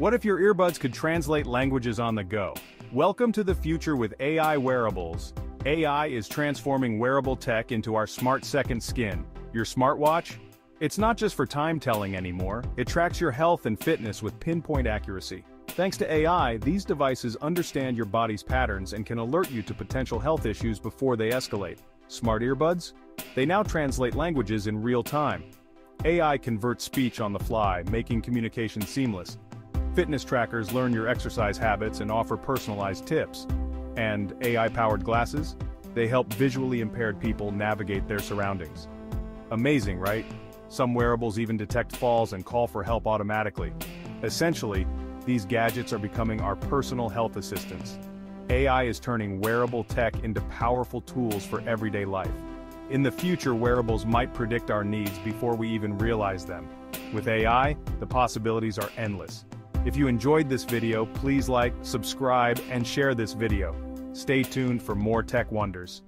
What if your earbuds could translate languages on the go? Welcome to the future with AI wearables. AI is transforming wearable tech into our smart second skin. Your smartwatch? It's not just for time telling anymore, it tracks your health and fitness with pinpoint accuracy. Thanks to AI, these devices understand your body's patterns and can alert you to potential health issues before they escalate. Smart earbuds? They now translate languages in real time. AI converts speech on the fly, making communication seamless. Fitness trackers learn your exercise habits and offer personalized tips. And AI-powered glasses? They help visually impaired people navigate their surroundings. Amazing, right? Some wearables even detect falls and call for help automatically. Essentially, these gadgets are becoming our personal health assistants. AI is turning wearable tech into powerful tools for everyday life. In the future wearables might predict our needs before we even realize them. With AI, the possibilities are endless. If you enjoyed this video, please like, subscribe, and share this video. Stay tuned for more tech wonders.